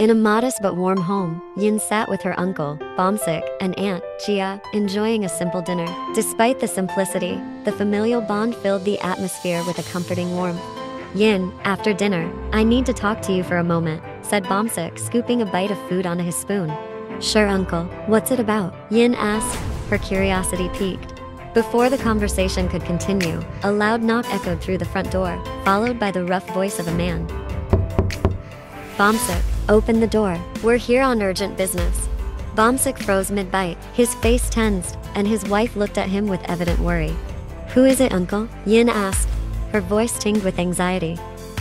In a modest but warm home, Yin sat with her uncle, Bomsik, and aunt, Jia, enjoying a simple dinner. Despite the simplicity, the familial bond filled the atmosphere with a comforting warmth. Yin, after dinner, I need to talk to you for a moment, said Bomsik, scooping a bite of food onto his spoon. Sure, uncle. What's it about? Yin asked, her curiosity piqued. Before the conversation could continue, a loud knock echoed through the front door, followed by the rough voice of a man. Bomsik, open the door. We're here on urgent business. Bomsik froze mid-bite, his face tensed, and his wife looked at him with evident worry. Who is it, uncle? Yin asked, her voice tinged with anxiety.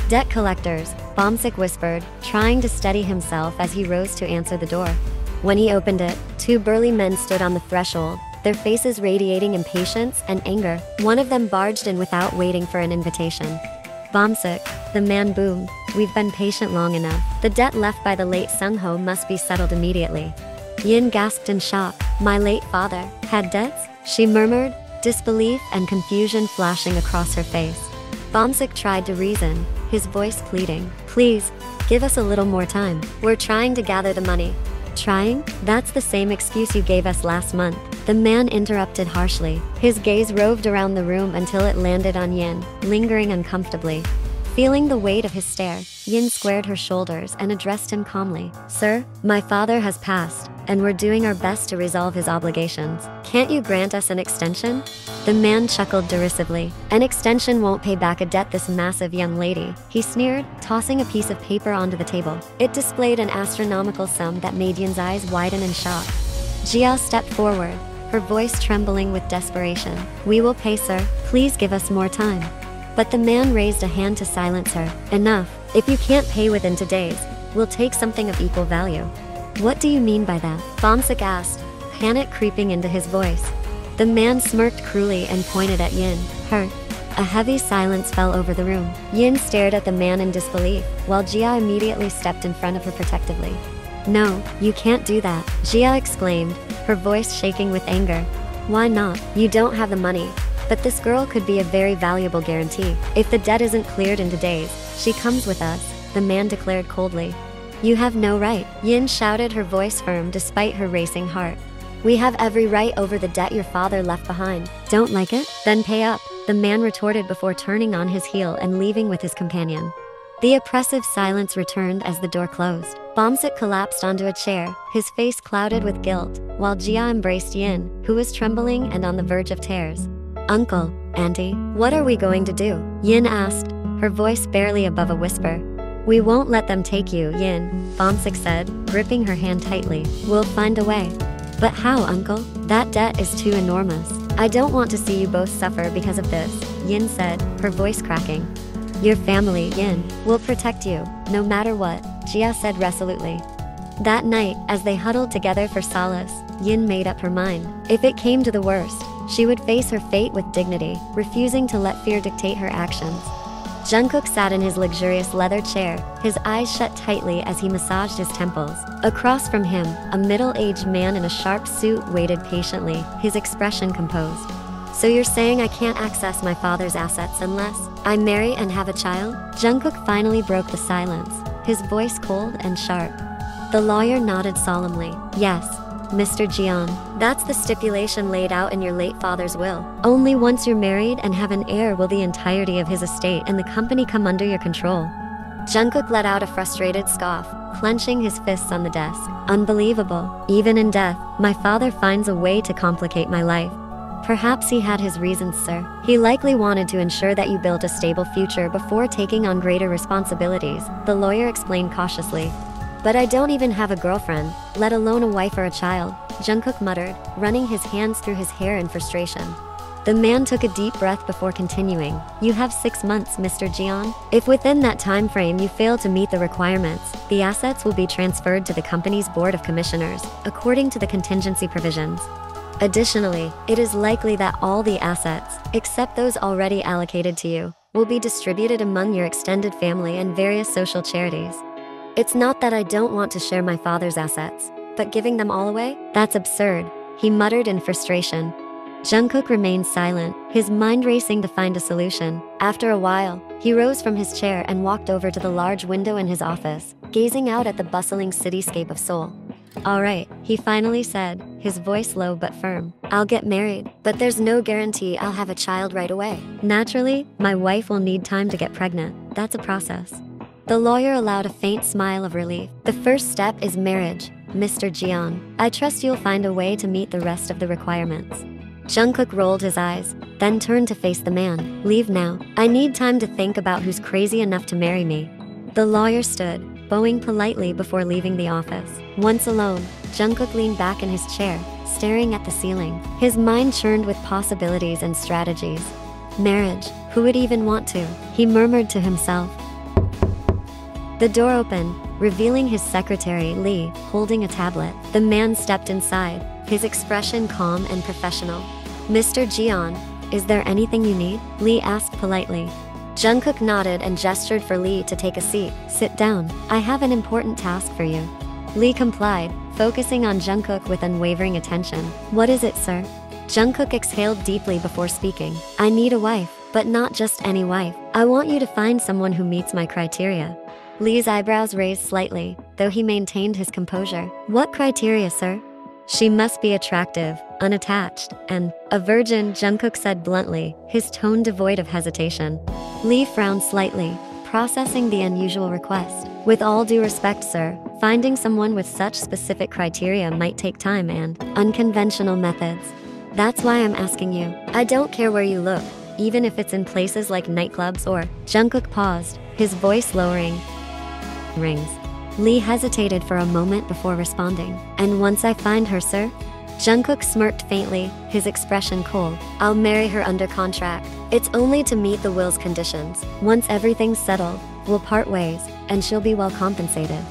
Debt collectors, Bomsik whispered, trying to steady himself as he rose to answer the door. When he opened it, two burly men stood on the threshold, their faces radiating impatience and anger. One of them barged in without waiting for an invitation. Bomsik, the man boomed. We've been patient long enough. The debt left by the late Sung Ho must be settled immediately. Yin gasped in shock. My late father had debts? She murmured, disbelief and confusion flashing across her face. Bomsik tried to reason, his voice pleading. Please, give us a little more time. We're trying to gather the money. Trying? That's the same excuse you gave us last month. The man interrupted harshly. His gaze roved around the room until it landed on Yin, lingering uncomfortably. Feeling the weight of his stare, Yin squared her shoulders and addressed him calmly. Sir, my father has passed, and we're doing our best to resolve his obligations. Can't you grant us an extension? The man chuckled derisively. An extension won't pay back a debt this massive young lady, he sneered, tossing a piece of paper onto the table. It displayed an astronomical sum that made Yin's eyes widen in shock. Jia stepped forward, her voice trembling with desperation. We will pay, sir. Please give us more time. But the man raised a hand to silence her. Enough. If you can't pay within two days, we'll take something of equal value. What do you mean by that? Bomsik asked, panic creeping into his voice. The man smirked cruelly and pointed at Yin. Her. A heavy silence fell over the room. Yin stared at the man in disbelief, while Jia immediately stepped in front of her protectively. No, you can't do that, Jia exclaimed, her voice shaking with anger. Why not? You don't have the money. But this girl could be a very valuable guarantee. If the debt isn't cleared in days, she comes with us, the man declared coldly. You have no right, Yin shouted her voice firm despite her racing heart. We have every right over the debt your father left behind. Don't like it? Then pay up, the man retorted before turning on his heel and leaving with his companion. The oppressive silence returned as the door closed. Bomsik collapsed onto a chair, his face clouded with guilt, while Jia embraced Yin, who was trembling and on the verge of tears. Uncle, Auntie, what are we going to do? Yin asked, her voice barely above a whisper. We won't let them take you, Yin, Bomsik said, gripping her hand tightly. We'll find a way. But how, Uncle? That debt is too enormous. I don't want to see you both suffer because of this, Yin said, her voice cracking. Your family, Yin, will protect you, no matter what, Jia said resolutely. That night, as they huddled together for solace, Yin made up her mind. If it came to the worst, she would face her fate with dignity, refusing to let fear dictate her actions. Jungkook sat in his luxurious leather chair, his eyes shut tightly as he massaged his temples. Across from him, a middle-aged man in a sharp suit waited patiently, his expression composed. So you're saying I can't access my father's assets unless I marry and have a child? Jungkook finally broke the silence, his voice cold and sharp. The lawyer nodded solemnly. Yes, Mr. Jeon, that's the stipulation laid out in your late father's will. Only once you're married and have an heir will the entirety of his estate and the company come under your control. Jungkook let out a frustrated scoff, clenching his fists on the desk. Unbelievable. Even in death, my father finds a way to complicate my life. Perhaps he had his reasons, sir. He likely wanted to ensure that you built a stable future before taking on greater responsibilities, the lawyer explained cautiously. But I don't even have a girlfriend, let alone a wife or a child, Jungkook muttered, running his hands through his hair in frustration. The man took a deep breath before continuing. You have six months, Mr. Jeon. If within that time frame you fail to meet the requirements, the assets will be transferred to the company's board of commissioners, according to the contingency provisions. Additionally, it is likely that all the assets, except those already allocated to you, will be distributed among your extended family and various social charities. It's not that I don't want to share my father's assets, but giving them all away? That's absurd, he muttered in frustration. Jungkook remained silent, his mind racing to find a solution. After a while, he rose from his chair and walked over to the large window in his office. gazing out at the bustling cityscape of Seoul. Alright, he finally said, his voice low but firm. I'll get married, but there's no guarantee I'll have a child right away. Naturally, my wife will need time to get pregnant. That's a process. The lawyer allowed a faint smile of relief. The first step is marriage, Mr. Jeon. I trust you'll find a way to meet the rest of the requirements. Jungkook rolled his eyes, then turned to face the man. Leave now. I need time to think about who's crazy enough to marry me. The lawyer stood, bowing politely before leaving the office. Once alone, Jungkook leaned back in his chair, staring at the ceiling. His mind churned with possibilities and strategies. Marriage, who would even want to? He murmured to himself. The door opened, revealing his secretary, Lee, holding a tablet. The man stepped inside, his expression calm and professional. Mr. Jeon, is there anything you need? Lee asked politely. Jungkook nodded and gestured for Lee to take a seat. Sit down. I have an important task for you. Lee complied, focusing on Jungkook with unwavering attention. What is it, sir? Jungkook exhaled deeply before speaking. I need a wife, but not just any wife. I want you to find someone who meets my criteria. Lee's eyebrows raised slightly, though he maintained his composure. What criteria, sir? She must be attractive, unattached, and a virgin, Jungkook said bluntly, his tone devoid of hesitation. Lee frowned slightly, processing the unusual request. With all due respect, sir, finding someone with such specific criteria might take time and unconventional methods. That's why I'm asking you. I don't care where you look, even if it's in places like nightclubs or. Jungkook paused, his voice lowering. Rings. Lee hesitated for a moment before responding. And once I find her, sir? Jungkook smirked faintly, his expression cold. I'll marry her under contract. It's only to meet the will's conditions. Once everything's settled, we'll part ways, and she'll be well compensated.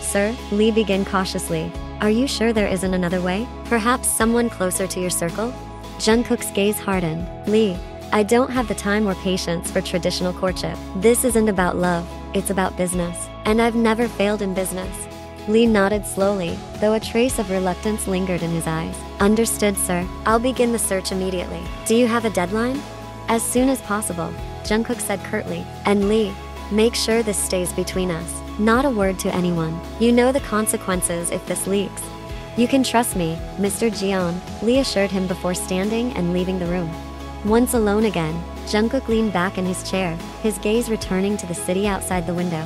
Sir, Lee began cautiously. Are you sure there isn't another way? Perhaps someone closer to your circle? Jungkook's gaze hardened. Lee, I don't have the time or patience for traditional courtship. This isn't about love, it's about business. And I've never failed in business. Lee nodded slowly, though a trace of reluctance lingered in his eyes. Understood, sir. I'll begin the search immediately. Do you have a deadline? As soon as possible, Jungkook said curtly. And Lee, make sure this stays between us. Not a word to anyone. You know the consequences if this leaks. You can trust me, Mr. Jeon, Lee assured him before standing and leaving the room. Once alone again, Jungkook leaned back in his chair, his gaze returning to the city outside the window.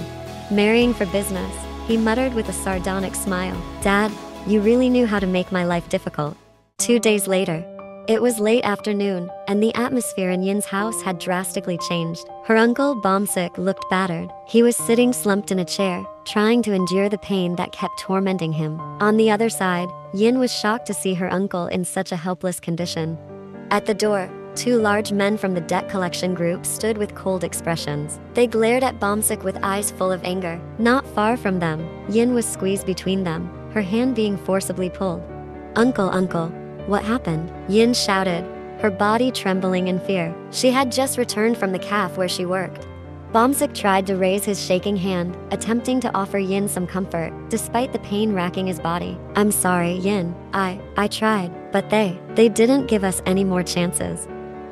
Marrying for business, he muttered with a sardonic smile. Dad, you really knew how to make my life difficult. Two days later, it was late afternoon, and the atmosphere in Yin's house had drastically changed. Her uncle, Bomsik, looked battered. He was sitting slumped in a chair, trying to endure the pain that kept tormenting him. On the other side, Yin was shocked to see her uncle in such a helpless condition. At the door, Two large men from the debt collection group stood with cold expressions. They glared at Bomsik with eyes full of anger. Not far from them, Yin was squeezed between them, her hand being forcibly pulled. Uncle, uncle, what happened? Yin shouted, her body trembling in fear. She had just returned from the calf where she worked. Bomsik tried to raise his shaking hand, attempting to offer Yin some comfort, despite the pain racking his body. I'm sorry, Yin. I, I tried, but they, they didn't give us any more chances.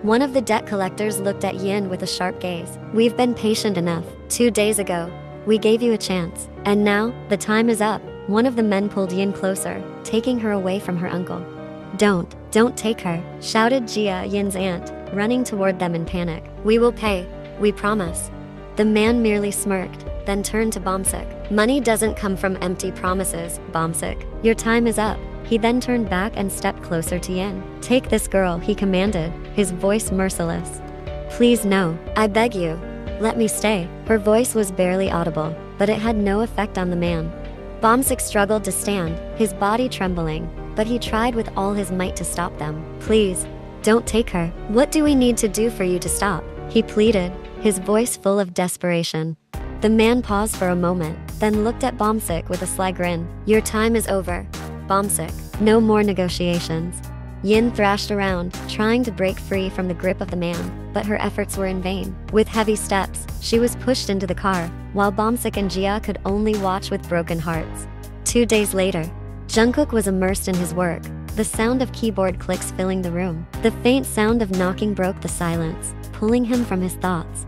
One of the debt collectors looked at Yin with a sharp gaze. We've been patient enough. Two days ago, we gave you a chance. And now, the time is up. One of the men pulled Yin closer, taking her away from her uncle. Don't, don't take her, shouted Jia, Yin's aunt, running toward them in panic. We will pay, we promise. The man merely smirked, then turned to Bomsik. Money doesn't come from empty promises, Bomsik. Your time is up. He then turned back and stepped closer to Yin. Take this girl, he commanded, his voice merciless. Please no, I beg you. Let me stay. Her voice was barely audible, but it had no effect on the man. Bomsik struggled to stand, his body trembling, but he tried with all his might to stop them. Please, don't take her. What do we need to do for you to stop? He pleaded, his voice full of desperation. The man paused for a moment, then looked at Bomsik with a sly grin. Your time is over. Bomsik. No more negotiations. Yin thrashed around, trying to break free from the grip of the man, but her efforts were in vain. With heavy steps, she was pushed into the car, while Bomsik and Jia could only watch with broken hearts. Two days later, Jungkook was immersed in his work, the sound of keyboard clicks filling the room. The faint sound of knocking broke the silence, pulling him from his thoughts.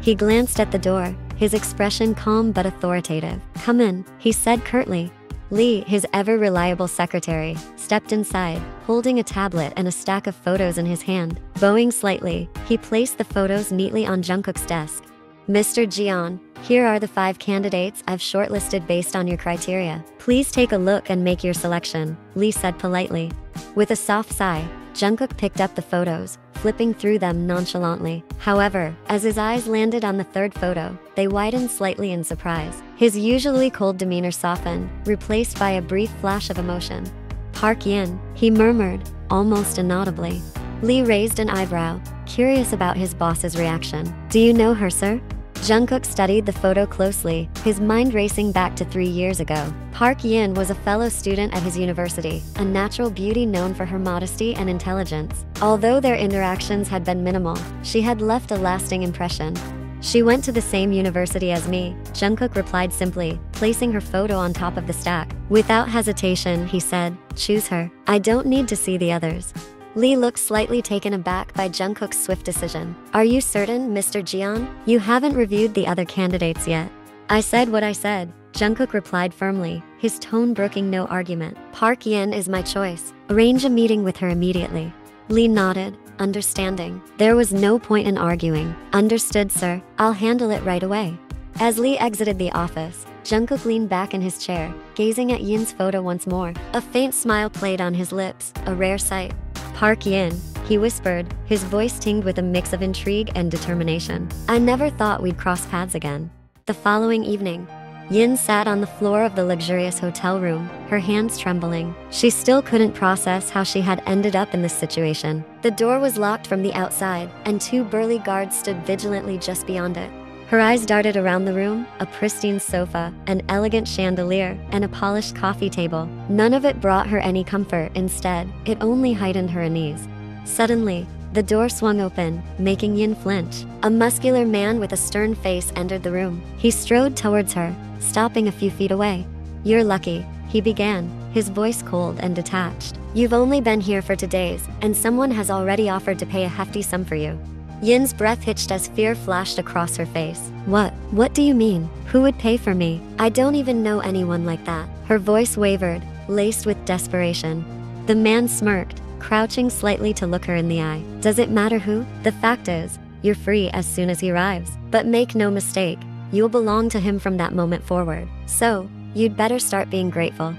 He glanced at the door, his expression calm but authoritative. Come in, he said curtly. Lee, his ever reliable secretary, stepped inside, holding a tablet and a stack of photos in his hand. Bowing slightly, he placed the photos neatly on Jungkook's desk. Mr. Jeon, here are the five candidates I've shortlisted based on your criteria. Please take a look and make your selection, Lee said politely. With a soft sigh, Jungkook picked up the photos, flipping through them nonchalantly. However, as his eyes landed on the third photo, they widened slightly in surprise. His usually cold demeanor softened, replaced by a brief flash of emotion. Park Yin, he murmured, almost inaudibly. Lee raised an eyebrow, curious about his boss's reaction. Do you know her, sir? Jungkook studied the photo closely, his mind racing back to three years ago. Park Yin was a fellow student at his university, a natural beauty known for her modesty and intelligence. Although their interactions had been minimal, she had left a lasting impression. She went to the same university as me, Jungkook replied simply, placing her photo on top of the stack. Without hesitation, he said, choose her. I don't need to see the others. Lee looked slightly taken aback by Jungkook's swift decision. Are you certain, Mr. Jeon? You haven't reviewed the other candidates yet. I said what I said, Jungkook replied firmly, his tone brooking no argument. Park Yin is my choice. Arrange a meeting with her immediately. Lee nodded, understanding. There was no point in arguing. Understood, sir. I'll handle it right away. As Lee exited the office, Jungkook leaned back in his chair, gazing at Yin's photo once more. A faint smile played on his lips, a rare sight. Park Yin, he whispered, his voice tinged with a mix of intrigue and determination. I never thought we'd cross paths again. The following evening, Yin sat on the floor of the luxurious hotel room, her hands trembling. She still couldn't process how she had ended up in this situation. The door was locked from the outside, and two burly guards stood vigilantly just beyond it. Her eyes darted around the room, a pristine sofa, an elegant chandelier, and a polished coffee table. None of it brought her any comfort, instead, it only heightened her unease. Suddenly, the door swung open, making Yin flinch. A muscular man with a stern face entered the room. He strode towards her, stopping a few feet away. You're lucky, he began, his voice cold and detached. You've only been here for two days, and someone has already offered to pay a hefty sum for you. Yin's breath hitched as fear flashed across her face. What? What do you mean? Who would pay for me? I don't even know anyone like that. Her voice wavered, laced with desperation. The man smirked, crouching slightly to look her in the eye. Does it matter who? The fact is, you're free as soon as he arrives. But make no mistake, you'll belong to him from that moment forward. So, you'd better start being grateful.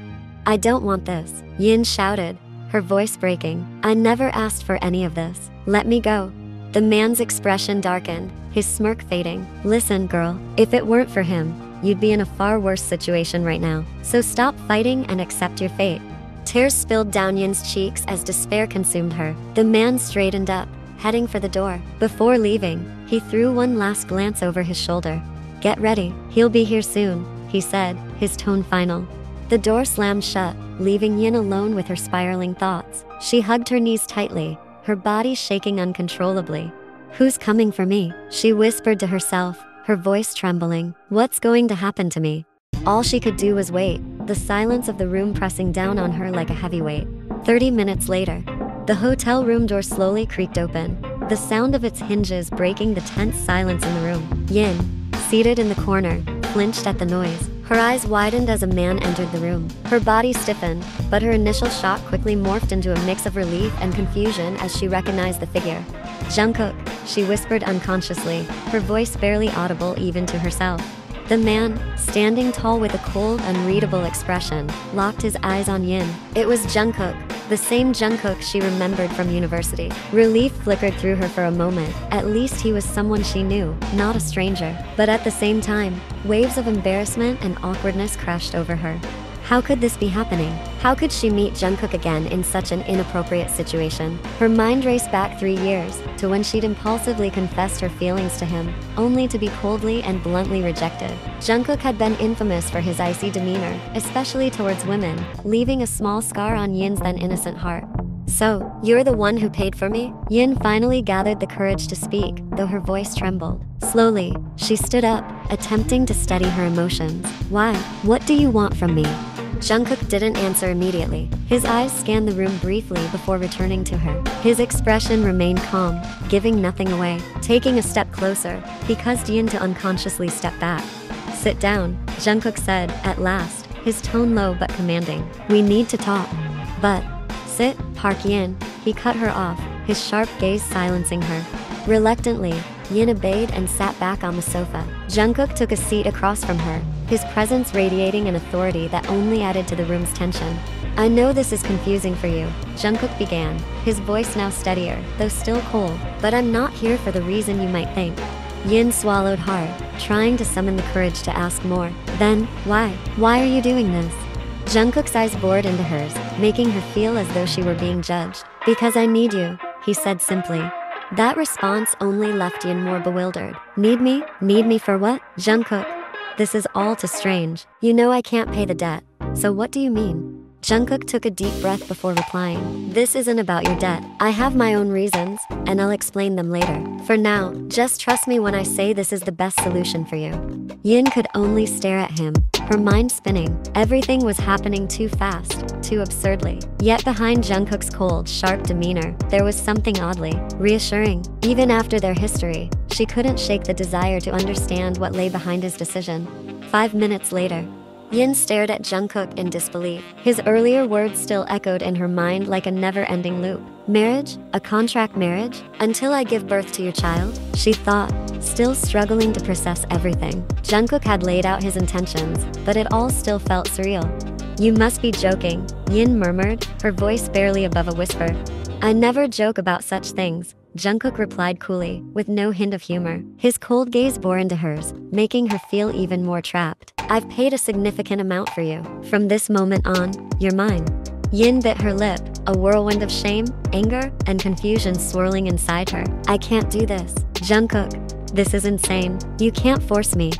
I don't want this, Yin shouted, her voice breaking. I never asked for any of this. Let me go. The man's expression darkened, his smirk fading. Listen, girl, if it weren't for him, you'd be in a far worse situation right now. So stop fighting and accept your fate. Tears spilled down Yin's cheeks as despair consumed her. The man straightened up, heading for the door. Before leaving, he threw one last glance over his shoulder. Get ready, he'll be here soon, he said, his tone final. The door slammed shut, leaving Yin alone with her spiraling thoughts. She hugged her knees tightly, her body shaking uncontrollably. Who's coming for me? She whispered to herself, her voice trembling. What's going to happen to me? All she could do was wait, the silence of the room pressing down on her like a heavy weight. 30 minutes later, the hotel room door slowly creaked open, the sound of its hinges breaking the tense silence in the room. Yin, seated in the corner, flinched at the noise. Her eyes widened as a man entered the room. Her body stiffened, but her initial shock quickly morphed into a mix of relief and confusion as she recognized the figure. Jungkook, she whispered unconsciously, her voice barely audible even to herself. The man, standing tall with a cold, unreadable expression, locked his eyes on Yin. It was Jungkook, the same Jungkook she remembered from university. Relief flickered through her for a moment. At least he was someone she knew, not a stranger. But at the same time, waves of embarrassment and awkwardness crashed over her. How could this be happening? How could she meet Jungkook again in such an inappropriate situation? Her mind raced back three years, to when she'd impulsively confessed her feelings to him, only to be coldly and bluntly rejected. Jungkook had been infamous for his icy demeanor, especially towards women, leaving a small scar on Yin's then innocent heart. So, you're the one who paid for me? Yin finally gathered the courage to speak, though her voice trembled. Slowly, she stood up, attempting to steady her emotions. Why? What do you want from me? Jungkook didn't answer immediately. His eyes scanned the room briefly before returning to her. His expression remained calm, giving nothing away. Taking a step closer, he caused Yin to unconsciously step back. Sit down, Jungkook said, at last, his tone low but commanding. We need to talk. But, sit, Park Yin, he cut her off, his sharp gaze silencing her. Reluctantly, Yin obeyed and sat back on the sofa. Jungkook took a seat across from her, his presence radiating an authority that only added to the room's tension. I know this is confusing for you, Jungkook began, his voice now steadier, though still cold, but I'm not here for the reason you might think. Yin swallowed hard, trying to summon the courage to ask more. Then, why? Why are you doing this? Jungkook's eyes bored into hers, making her feel as though she were being judged. Because I need you, he said simply. That response only left Yin more bewildered. Need me? Need me for what? Jungkook. This is all too strange. You know I can't pay the debt. So what do you mean? Jungkook took a deep breath before replying. This isn't about your debt. I have my own reasons, and I'll explain them later. For now, just trust me when I say this is the best solution for you. Yin could only stare at him, her mind spinning. Everything was happening too fast, too absurdly. Yet behind Jungkook's cold, sharp demeanor, there was something oddly reassuring. Even after their history, she couldn't shake the desire to understand what lay behind his decision. Five minutes later, Yin stared at Jungkook in disbelief. His earlier words still echoed in her mind like a never-ending loop. Marriage? A contract marriage? Until I give birth to your child? She thought, still struggling to process everything. Jungkook had laid out his intentions, but it all still felt surreal. You must be joking, Yin murmured, her voice barely above a whisper. I never joke about such things, Jungkook replied coolly, with no hint of humor. His cold gaze bore into hers, making her feel even more trapped. I've paid a significant amount for you. From this moment on, you're mine. Yin bit her lip, a whirlwind of shame, anger, and confusion swirling inside her. I can't do this. Jungkook, this is insane. You can't force me.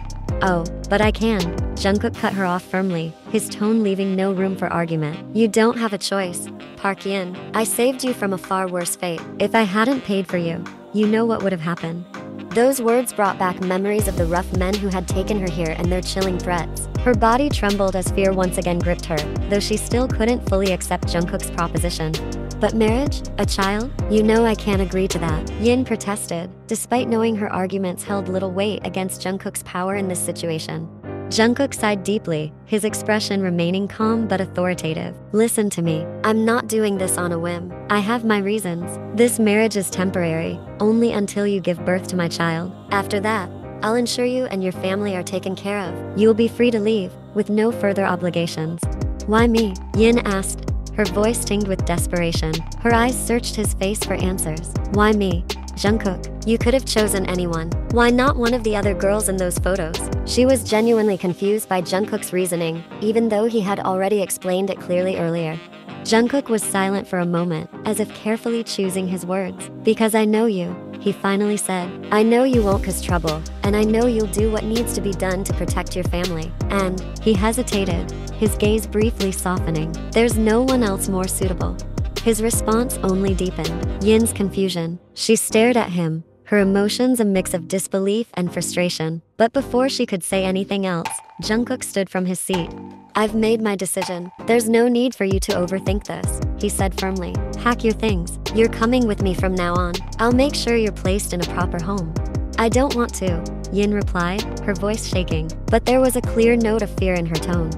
Oh, but I can. Jungkook cut her off firmly, his tone leaving no room for argument. You don't have a choice. Park Yin, I saved you from a far worse fate. If I hadn't paid for you, you know what would have happened. Those words brought back memories of the rough men who had taken her here and their chilling threats. Her body trembled as fear once again gripped her, though she still couldn't fully accept Jungkook's proposition. But marriage? A child? You know I can't agree to that. Yin protested, despite knowing her arguments held little weight against Jungkook's power in this situation. Jungkook sighed deeply, his expression remaining calm but authoritative. Listen to me. I'm not doing this on a whim. I have my reasons. This marriage is temporary, only until you give birth to my child. After that, I'll ensure you and your family are taken care of. You'll be free to leave, with no further obligations. Why me? Yin asked, her voice tinged with desperation. Her eyes searched his face for answers. Why me? Jungkook, you could have chosen anyone. Why not one of the other girls in those photos? She was genuinely confused by Jungkook's reasoning, even though he had already explained it clearly earlier. Jungkook was silent for a moment, as if carefully choosing his words. Because I know you, he finally said. I know you won't cause trouble, and I know you'll do what needs to be done to protect your family. And, he hesitated, his gaze briefly softening. There's no one else more suitable. His response only deepened. Yin's confusion. She stared at him, her emotions a mix of disbelief and frustration. But before she could say anything else, Jungkook stood from his seat. I've made my decision. There's no need for you to overthink this, he said firmly. Pack your things. You're coming with me from now on. I'll make sure you're placed in a proper home. I don't want to, Yin replied, her voice shaking, but there was a clear note of fear in her tone.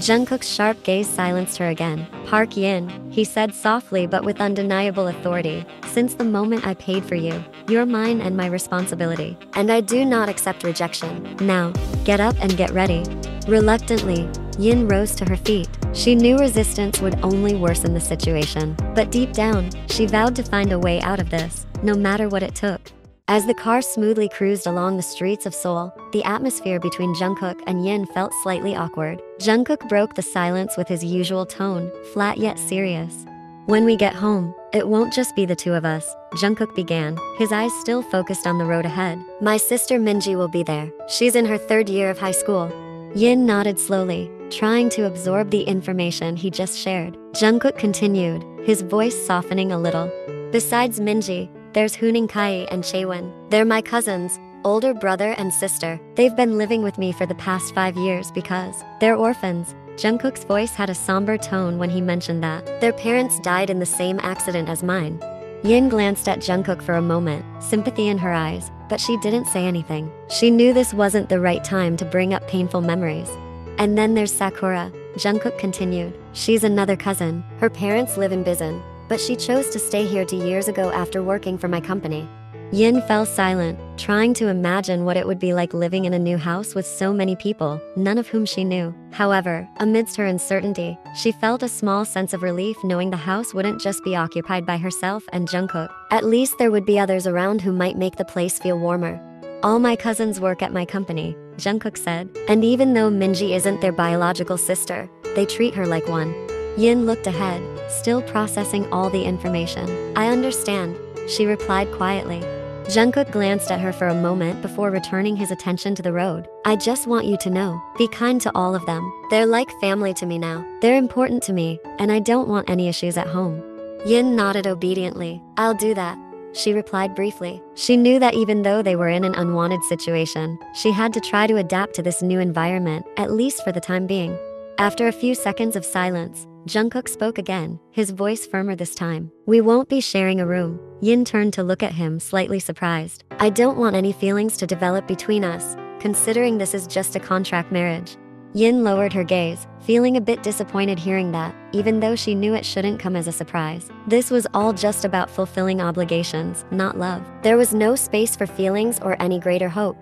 Jungkook's sharp gaze silenced her again. Park Yin, he said softly but with undeniable authority. Since the moment I paid for you, you're mine and my responsibility. And I do not accept rejection. Now, get up and get ready. Reluctantly, Yin rose to her feet. She knew resistance would only worsen the situation. But deep down, she vowed to find a way out of this, no matter what it took. As the car smoothly cruised along the streets of Seoul, the atmosphere between Jungkook and Yin felt slightly awkward. Jungkook broke the silence with his usual tone, flat yet serious. When we get home, it won't just be the two of us, Jungkook began, his eyes still focused on the road ahead. My sister Minji will be there. She's in her third year of high school. Yin nodded slowly, trying to absorb the information he just shared. Jungkook continued, his voice softening a little. Besides Minji, there's Huening Kai and Chaewon. They're my cousins, older brother and sister. They've been living with me for the past five years because they're orphans. Jungkook's voice had a somber tone when he mentioned that. Their parents died in the same accident as mine. Yin glanced at Jungkook for a moment, sympathy in her eyes, but she didn't say anything. She knew this wasn't the right time to bring up painful memories. And then there's Sakura, Jungkook continued. She's another cousin. Her parents live in Bizen, but she chose to stay here two years ago after working for my company. Yin fell silent, trying to imagine what it would be like living in a new house with so many people, none of whom she knew. However, amidst her uncertainty, she felt a small sense of relief knowing the house wouldn't just be occupied by herself and Jungkook. At least there would be others around who might make the place feel warmer. All my cousins work at my company, Jungkook said, and even though Minji isn't their biological sister, they treat her like one. Yin looked ahead, still processing all the information. I understand, she replied quietly. Jungkook glanced at her for a moment before returning his attention to the road. I just want you to know, be kind to all of them. They're like family to me now. They're important to me, and I don't want any issues at home. Yin nodded obediently. I'll do that. She replied briefly. She knew that even though they were in an unwanted situation, she had to try to adapt to this new environment, at least for the time being. After a few seconds of silence, Jungkook spoke again, his voice firmer this time. We won't be sharing a room. Yin turned to look at him, slightly surprised. I don't want any feelings to develop between us, considering this is just a contract marriage. Yin lowered her gaze, feeling a bit disappointed hearing that, even though she knew it shouldn't come as a surprise. This was all just about fulfilling obligations, not love. There was no space for feelings or any greater hope.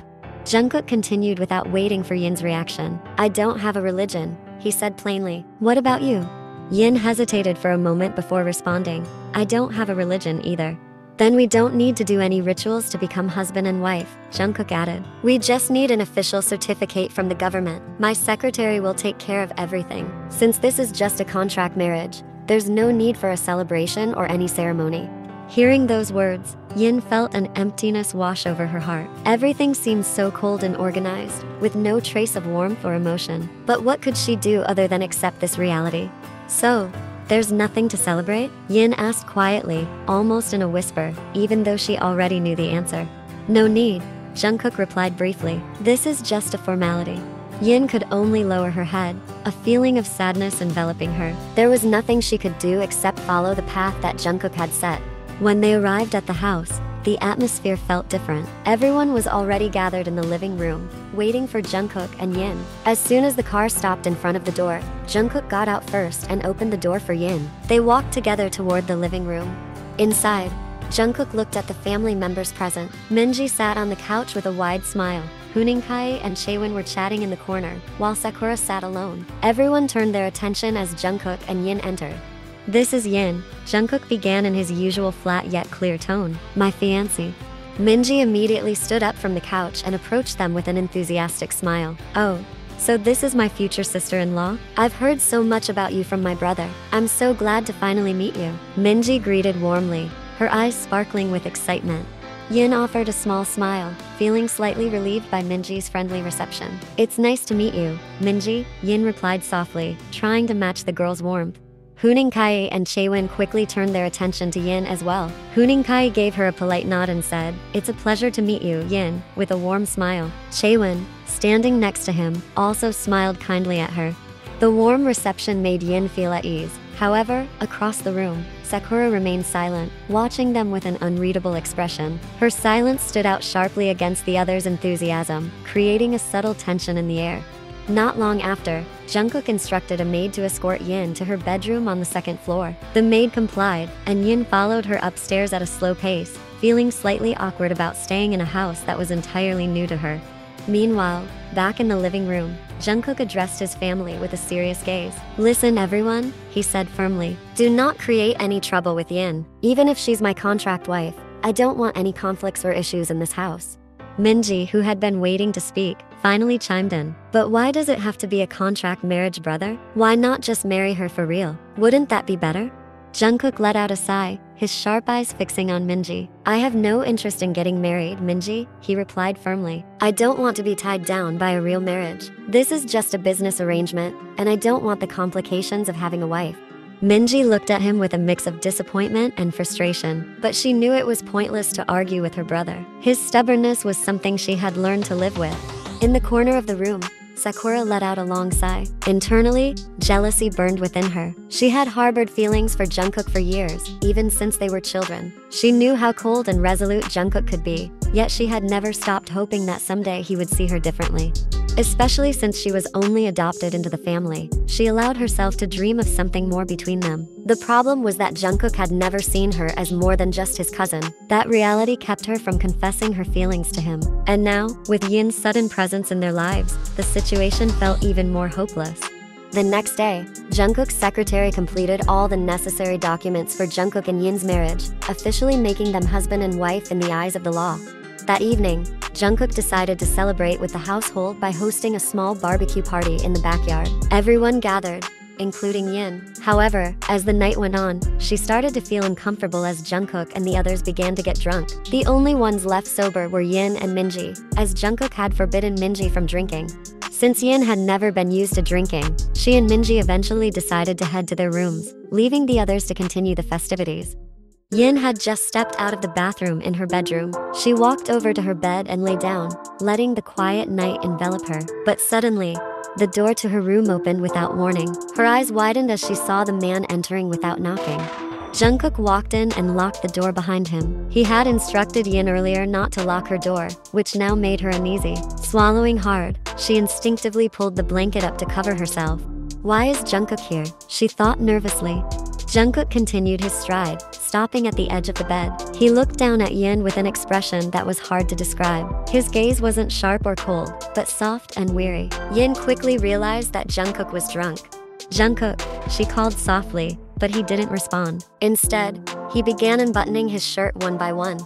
Jungkook continued without waiting for Yin's reaction. I don't have a religion, he said plainly. What about you? Yin hesitated for a moment before responding. I don't have a religion either. Then we don't need to do any rituals to become husband and wife, Jungkook added. We just need an official certificate from the government. My secretary will take care of everything. Since this is just a contract marriage, there's no need for a celebration or any ceremony. Hearing those words, Yin felt an emptiness wash over her heart. Everything seemed so cold and organized, with no trace of warmth or emotion. But what could she do other than accept this reality? So, there's nothing to celebrate? Yin asked quietly, almost in a whisper, even though she already knew the answer. No need, Jungkook replied briefly. This is just a formality. Yin could only lower her head, a feeling of sadness enveloping her. There was nothing she could do except follow the path that Jungkook had set. When they arrived at the house, the atmosphere felt different. Everyone was already gathered in the living room, waiting for Jungkook and Yin. As soon as the car stopped in front of the door, Jungkook got out first and opened the door for Yin. They walked together toward the living room. Inside, Jungkook looked at the family members present. Minji sat on the couch with a wide smile. Huening-kai and Chaewon were chatting in the corner, while Sakura sat alone. Everyone turned their attention as Jungkook and Yin entered. This is Yin. Jungkook began in his usual flat yet clear tone. My fiancé. Minji immediately stood up from the couch and approached them with an enthusiastic smile. Oh, so this is my future sister-in-law? I've heard so much about you from my brother. I'm so glad to finally meet you. Minji greeted warmly, her eyes sparkling with excitement. Yin offered a small smile, feeling slightly relieved by Minji's friendly reception. It's nice to meet you, Minji, Yin replied softly, trying to match the girl's warmth. Huening-kai and Chaewon quickly turned their attention to Yin as well. Huening-kai gave her a polite nod and said, It's a pleasure to meet you, Yin, with a warm smile. Chaewon, standing next to him, also smiled kindly at her. The warm reception made Yin feel at ease. However, across the room, Sakura remained silent, watching them with an unreadable expression. Her silence stood out sharply against the others' enthusiasm, creating a subtle tension in the air. Not long after, Jungkook instructed a maid to escort Yin to her bedroom on the second floor. The maid complied, and Yin followed her upstairs at a slow pace, feeling slightly awkward about staying in a house that was entirely new to her. Meanwhile, back in the living room, Jungkook addressed his family with a serious gaze. Listen everyone, he said firmly. Do not create any trouble with Yin. Even if she's my contract wife, I don't want any conflicts or issues in this house. Minji, who had been waiting to speak, finally chimed in. But why does it have to be a contract marriage, brother? Why not just marry her for real? Wouldn't that be better? Jungkook let out a sigh, his sharp eyes fixing on Minji. I have no interest in getting married, Minji, he replied firmly. I don't want to be tied down by a real marriage. This is just a business arrangement, and I don't want the complications of having a wife. Minji looked at him with a mix of disappointment and frustration, but she knew it was pointless to argue with her brother. His stubbornness was something she had learned to live with. In the corner of the room, Sakura let out a long sigh. Internally, jealousy burned within her. She had harbored feelings for Jungkook for years, even since they were children. She knew how cold and resolute Jungkook could be, yet she had never stopped hoping that someday he would see her differently. Especially since she was only adopted into the family, she allowed herself to dream of something more between them. The problem was that Jungkook had never seen her as more than just his cousin. That reality kept her from confessing her feelings to him. And now, with Yin's sudden presence in their lives, the situation felt even more hopeless. The next day, Jungkook's secretary completed all the necessary documents for Jungkook and Yin's marriage, officially making them husband and wife in the eyes of the law. That evening, Jungkook decided to celebrate with the household by hosting a small barbecue party in the backyard. Everyone gathered, including Yin. However, as the night went on, she started to feel uncomfortable as Jungkook and the others began to get drunk. The only ones left sober were Yin and Minji, as Jungkook had forbidden Minji from drinking. Since Yin had never been used to drinking, she and Minji eventually decided to head to their rooms, leaving the others to continue the festivities. Yin had just stepped out of the bathroom in her bedroom. She walked over to her bed and lay down, letting the quiet night envelop her. But suddenly, the door to her room opened without warning. Her eyes widened as she saw the man entering without knocking. Jungkook walked in and locked the door behind him. He had instructed Yin earlier not to lock her door, which now made her uneasy. Swallowing hard, she instinctively pulled the blanket up to cover herself. Why is Jungkook here? She thought nervously. Jungkook continued his stride, stopping at the edge of the bed. He looked down at Yin with an expression that was hard to describe. His gaze wasn't sharp or cold, but soft and weary. Yin quickly realized that Jungkook was drunk. Jungkook, she called softly, but he didn't respond. Instead, he began unbuttoning his shirt one by one.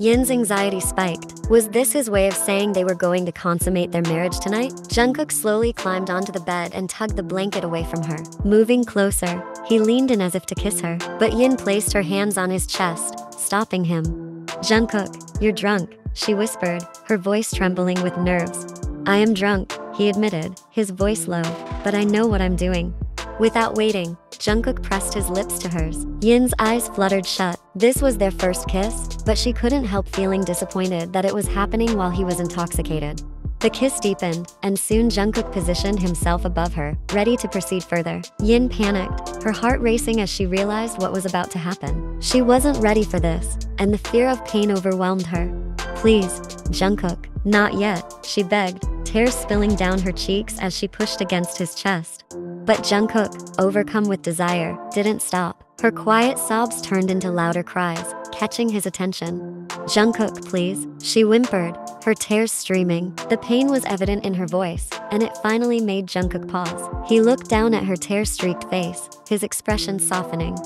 Yin's anxiety spiked. Was this his way of saying they were going to consummate their marriage tonight? Jungkook slowly climbed onto the bed and tugged the blanket away from her. Moving closer, he leaned in as if to kiss her, but Yin placed her hands on his chest, stopping him. Jungkook, you're drunk, she whispered, her voice trembling with nerves. I am drunk, he admitted, his voice low, but I know what I'm doing. Without waiting, Jungkook pressed his lips to hers. Yin's eyes fluttered shut. This was their first kiss, but she couldn't help feeling disappointed that it was happening while he was intoxicated. The kiss deepened, and soon Jungkook positioned himself above her, ready to proceed further. Yin panicked, her heart racing as she realized what was about to happen. She wasn't ready for this, and the fear of pain overwhelmed her. Please, Jungkook, not yet, she begged, tears spilling down her cheeks as she pushed against his chest. But Jungkook, overcome with desire, didn't stop. Her quiet sobs turned into louder cries, catching his attention. Jungkook, please, she whimpered, her tears streaming. The pain was evident in her voice, and it finally made Jungkook pause. He looked down at her tear-streaked face, his expression softening.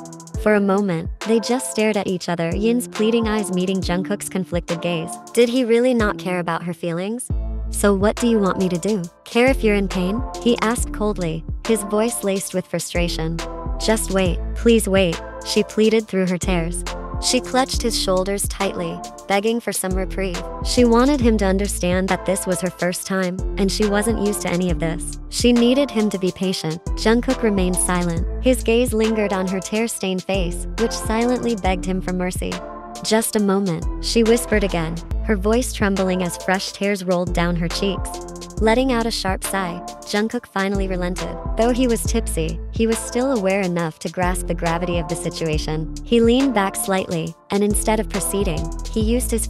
For a moment, they just stared at each other, Yin's pleading eyes meeting Jungkook's conflicted gaze. Did he really not care about her feelings? So what do you want me to do? Care if you're in pain? He asked coldly, his voice laced with frustration. Just wait, please wait, she pleaded through her tears. She clutched his shoulders tightly, begging for some reprieve. She wanted him to understand that this was her first time, and she wasn't used to any of this. She needed him to be patient. Jungkook remained silent. His gaze lingered on her tear-stained face, which silently begged him for mercy. Just a moment, she whispered again, her voice trembling as fresh tears rolled down her cheeks. Letting out a sharp sigh, Jungkook finally relented. Though he was tipsy, he was still aware enough to grasp the gravity of the situation. He leaned back slightly, and instead of proceeding, he used his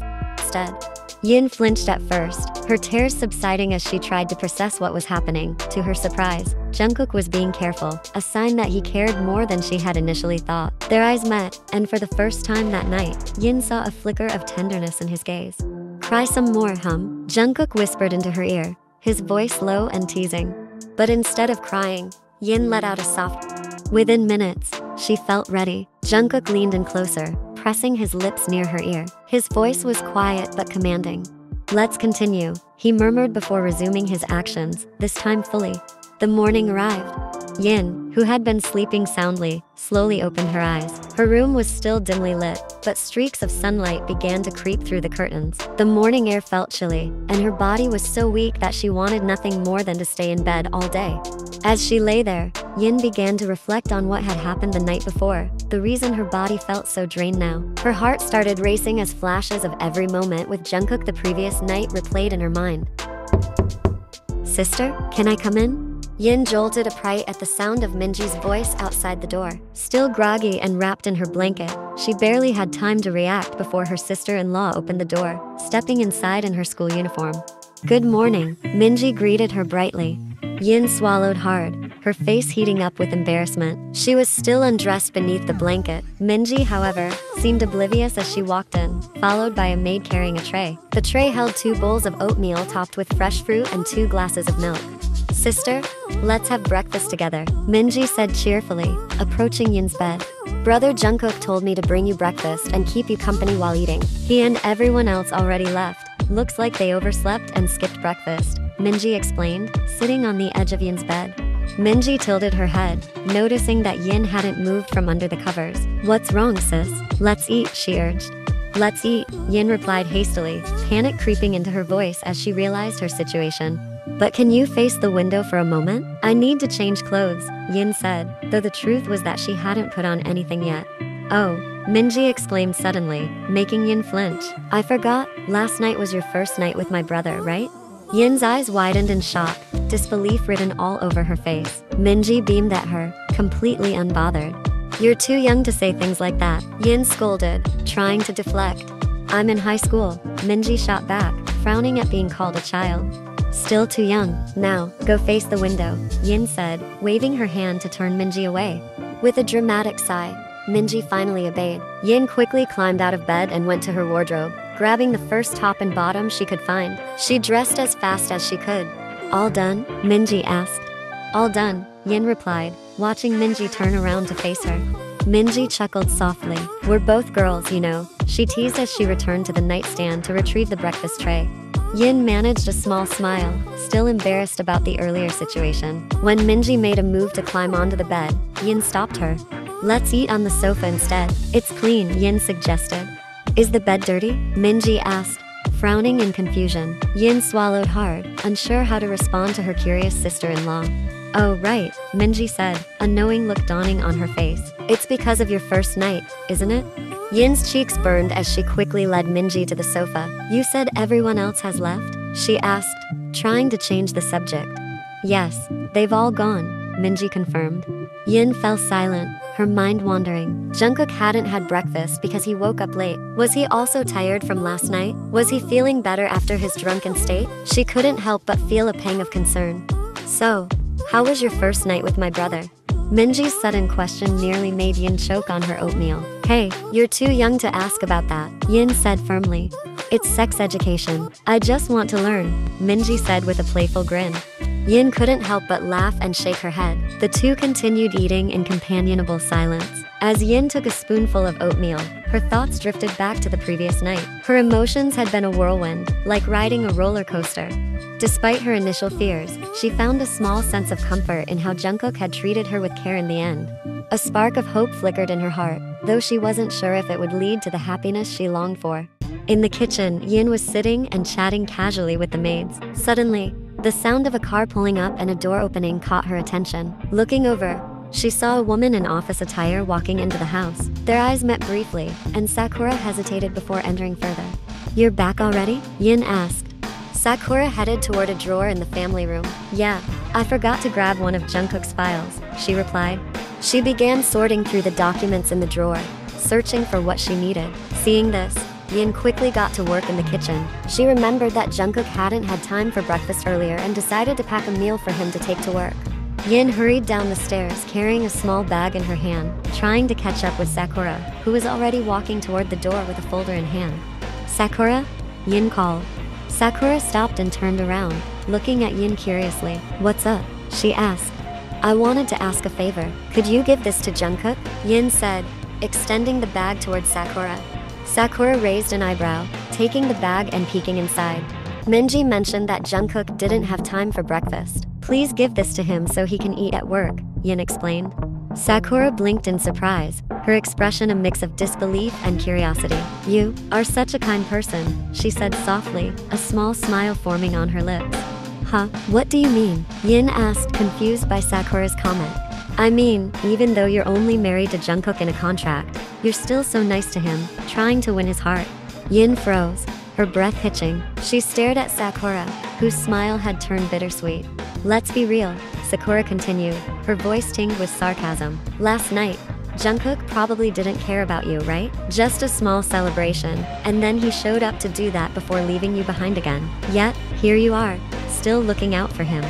instead. Yin flinched at first, her tears subsiding as she tried to process what was happening. To her surprise, Jungkook was being careful, a sign that he cared more than she had initially thought. Their eyes met, and for the first time that night, Yin saw a flicker of tenderness in his gaze. Cry some more, hum, Jungkook whispered into her ear, his voice low and teasing. But instead of crying, Yin let out a soft. Within minutes, she felt ready. Jungkook leaned in closer, pressing his lips near her ear. His voice was quiet but commanding. Let's continue, he murmured before resuming his actions, this time fully. The morning arrived. Yin, who had been sleeping soundly, slowly opened her eyes. Her room was still dimly lit, but streaks of sunlight began to creep through the curtains. The morning air felt chilly, and her body was so weak that she wanted nothing more than to stay in bed all day. As she lay there, Yin began to reflect on what had happened the night before, the reason her body felt so drained now. Her heart started racing as flashes of every moment with Jungkook the previous night replayed in her mind. Sister, can I come in? Yin jolted upright at the sound of Minji's voice outside the door. Still groggy and wrapped in her blanket, she barely had time to react before her sister-in-law opened the door, stepping inside in her school uniform. Good morning, Minji greeted her brightly. Yin swallowed hard, her face heating up with embarrassment. She was still undressed beneath the blanket. Minji, however, seemed oblivious as she walked in, followed by a maid carrying a tray. The tray held two bowls of oatmeal topped with fresh fruit and two glasses of milk. Sister, let's have breakfast together, Minji said cheerfully, approaching Yin's bed. Brother Jungkook told me to bring you breakfast and keep you company while eating. He and everyone else already left. Looks like they overslept and skipped breakfast. Minji explained, sitting on the edge of Yin's bed. Minji tilted her head, noticing that Yin hadn't moved from under the covers. What's wrong, sis? Let's eat, she urged. Let's eat, Yin replied hastily, panic creeping into her voice as she realized her situation. But can you face the window for a moment? I need to change clothes, Yin said, though the truth was that she hadn't put on anything yet. Oh, Minji exclaimed suddenly, making Yin flinch. I forgot, last night was your first night with my brother, right? Yin's eyes widened in shock, disbelief written all over her face. Minji beamed at her, completely unbothered. You're too young to say things like that, Yin scolded, trying to deflect. I'm in high school, Minji shot back, frowning at being called a child. Still too young. Now, go face the window, Yin said, waving her hand to turn Minji away. With a dramatic sigh, Minji finally obeyed. Yin quickly climbed out of bed and went to her wardrobe, grabbing the first top and bottom she could find. She dressed as fast as she could. All done? Minji asked. All done, Yin replied, watching Minji turn around to face her. Minji chuckled softly. We're both girls, you know, she teased as she returned to the nightstand to retrieve the breakfast tray. Yin managed a small smile, still embarrassed about the earlier situation. When Minji made a move to climb onto the bed, Yin stopped her. Let's eat on the sofa instead. It's clean, Yin suggested. Is the bed dirty? Minji asked, frowning in confusion. Yin swallowed hard, unsure how to respond to her curious sister-in-law. Oh, right, Minji said, a knowing look dawning on her face. It's because of your first night, isn't it? Yin's cheeks burned as she quickly led Minji to the sofa. You said everyone else has left? She asked, trying to change the subject. Yes, they've all gone, Minji confirmed. Yin fell silent, her mind wandering. Jungkook hadn't had breakfast because he woke up late. Was he also tired from last night? Was he feeling better after his drunken state? She couldn't help but feel a pang of concern. So, how was your first night with my brother? Minji's sudden question nearly made Yin choke on her oatmeal. Hey, you're too young to ask about that, Yin said firmly. It's sex education. I just want to learn, Minji said with a playful grin. Yin couldn't help but laugh and shake her head. The two continued eating in companionable silence. As Yin took a spoonful of oatmeal, her thoughts drifted back to the previous night. Her emotions had been a whirlwind, like riding a roller coaster. Despite her initial fears, she found a small sense of comfort in how Jungkook had treated her with care in the end. A spark of hope flickered in her heart, though she wasn't sure if it would lead to the happiness she longed for. In the kitchen, Yin was sitting and chatting casually with the maids. Suddenly, the sound of a car pulling up and a door opening caught her attention. Looking over, she saw a woman in office attire walking into the house. Their eyes met briefly, and Sakura hesitated before entering further. You're back already? Yin asked. Sakura headed toward a drawer in the family room. Yeah, I forgot to grab one of Jungkook's files, she replied. She began sorting through the documents in the drawer, searching for what she needed. Seeing this, Yin quickly got to work in the kitchen. She remembered that Jungkook hadn't had time for breakfast earlier and decided to pack a meal for him to take to work. Yin hurried down the stairs carrying a small bag in her hand, trying to catch up with Sakura, who was already walking toward the door with a folder in hand. Sakura? Yin called. Sakura stopped and turned around, looking at Yin curiously. What's up? She asked. I wanted to ask a favor. Could you give this to Jungkook? Yin said, extending the bag towards Sakura. Sakura raised an eyebrow, taking the bag and peeking inside. Minji mentioned that Jungkook didn't have time for breakfast. Please give this to him so he can eat at work, Yin explained. Sakura blinked in surprise, her expression a mix of disbelief and curiosity. You are such a kind person, she said softly, a small smile forming on her lips. Huh, what do you mean? Yin asked, confused by Sakura's comment. I mean, even though you're only married to Jungkook in a contract, you're still so nice to him, trying to win his heart. Yin froze, her breath hitching. She stared at Sakura, whose smile had turned bittersweet. Let's be real, Sakura continued, her voice tinged with sarcasm. Last night, Jungkook probably didn't care about you, right? Just a small celebration, and then he showed up to do that before leaving you behind again. Yet, here you are, still looking out for him.